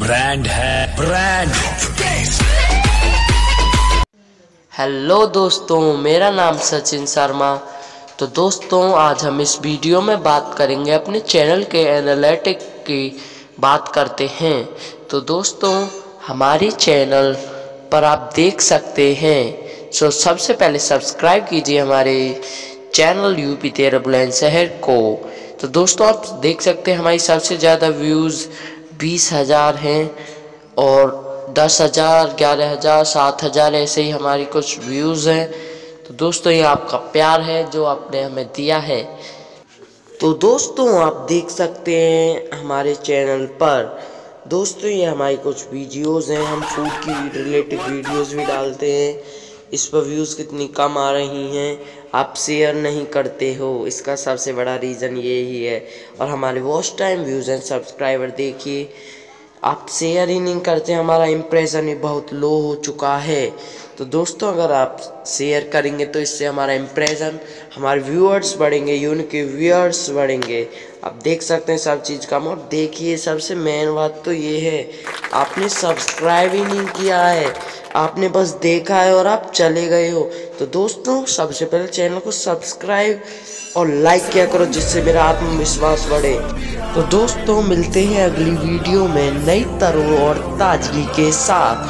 Brand है brand hello दोस्तों, मेरा नाम सचिन शर्मा। तो दोस्तों, आज हम इस वीडियो में बात करेंगे अपने चैनल के एनालिटिक की बात करते हैं। तो दोस्तों, हमारी चैनल पर आप देख सकते हैं। सो सबसे पहले सब्सक्राइब कीजिए हमारे चैनल यूपी तेरह बुलंद शहर को। तो दोस्तों, आप देख सकते हैं हमारी सबसे ज़्यादा व्यूज़ बीस हज़ार हैं और दस हज़ार, ग्यारह हज़ार, सात हज़ार, ऐसे ही हमारी कुछ व्यूज़ हैं। तो दोस्तों, ये आपका प्यार है जो आपने हमें दिया है। तो दोस्तों, आप देख सकते हैं हमारे चैनल पर। दोस्तों, ये हमारी कुछ वीडियोस हैं। हम फ़ूड की रिलेटेड वीडियोस भी डालते हैं। इस पर व्यूज़ कितनी कम आ रही हैं। आप शेयर नहीं करते हो। इसका सबसे बड़ा रीज़न ये ही। है और हमारे watch time views and subscriber देखिए, आप शेयर ही नहीं करते, हमारा इम्प्रेशन ही बहुत लो हो चुका है। तो दोस्तों, अगर आप शेयर करेंगे तो इससे हमारा इम्प्रेशन हमारे व्यूअर्स बढ़ेंगे यूनिक व्यूअर्स बढ़ेंगे। आप देख सकते हैं सब चीज़ का और देखिए, सबसे मेन बात तो ये है, आपने सब्सक्राइब ही नहीं किया है। आपने बस देखा है और आप चले गए हो। तो दोस्तों, सबसे पहले चैनल को सब्सक्राइब और लाइक किया करो जिससे मेरा आत्मविश्वास बढ़े। तो दोस्तों, मिलते हैं अगली वीडियो में नई तरह और ताजगी के साथ।